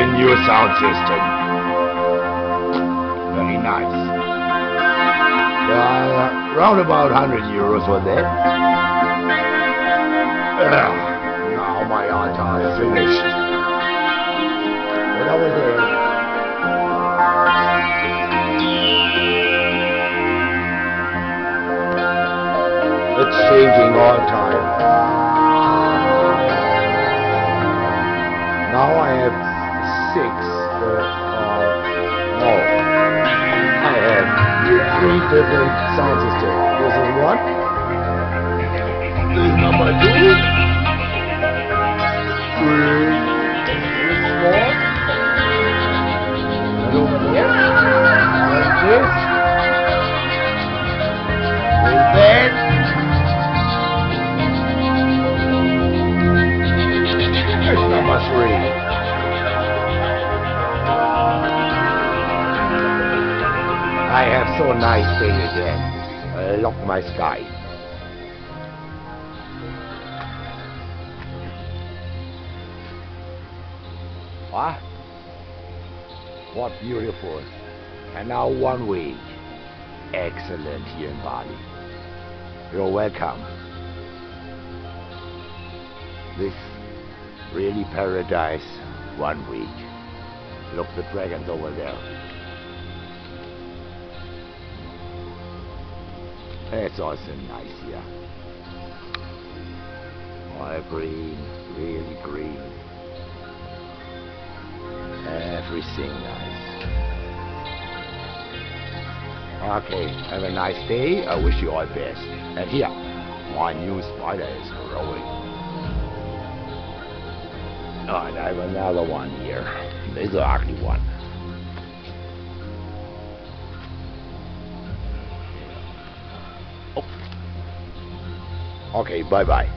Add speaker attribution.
Speaker 1: new sound system. Very nice. Uh, round about 100 euros for that. Ugh, now my altar is finished. Over there? It's changing all time. Now I have six, uh, uh, I have three different sound systems. This is one. This is number two. Three. This is four. And over there. And this. I have so nice day again. Look my sky. What? What beautiful. And now one week. Excellent here in Bali. You're welcome. This really paradise one week. Look the dragons over there. It's also nice here. All green, really green. Everything nice. Okay, have a nice day. I wish you all the best. And here, my new spider is growing. Oh, and I have another one here. This is an ugly one. Oh. Okay, bye bye.